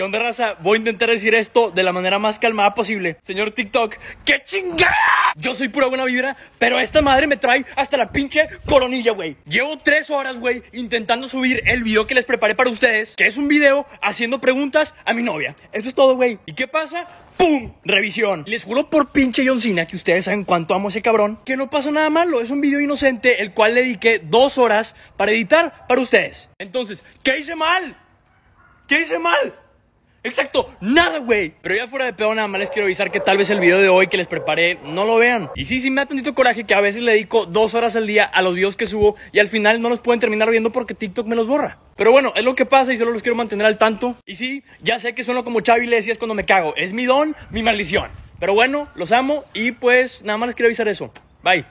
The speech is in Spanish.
¿Qué raza? Voy a intentar decir esto de la manera más calmada posible. Señor TikTok, ¡qué chingada! Yo soy pura buena vibra, pero esta madre me trae hasta la pinche coronilla, güey. Llevo tres horas, güey, intentando subir el video que les preparé para ustedes, que es un video haciendo preguntas a mi novia. Esto es todo, güey. ¿Y qué pasa? ¡Pum! Revisión. Les juro por pinche John Cena que ustedes saben cuánto amo ese cabrón, que no pasa nada malo. Es un video inocente, el cual le dediqué dos horas para editar para ustedes. Entonces, ¿qué hice mal? ¿Qué hice mal? Exacto, nada, güey. Pero ya fuera de pedo, nada más les quiero avisar que tal vez el video de hoy que les preparé no lo vean. Y sí, sí me da tantito coraje que a veces le dedico dos horas al día a los videos que subo y al final no los pueden terminar viendo porque TikTok me los borra. Pero bueno, es lo que pasa y solo los quiero mantener al tanto. Y sí, ya sé que sueno como Chavi es cuando me cago. Es mi don, mi maldición. Pero bueno, los amo y pues nada más les quiero avisar eso. Bye.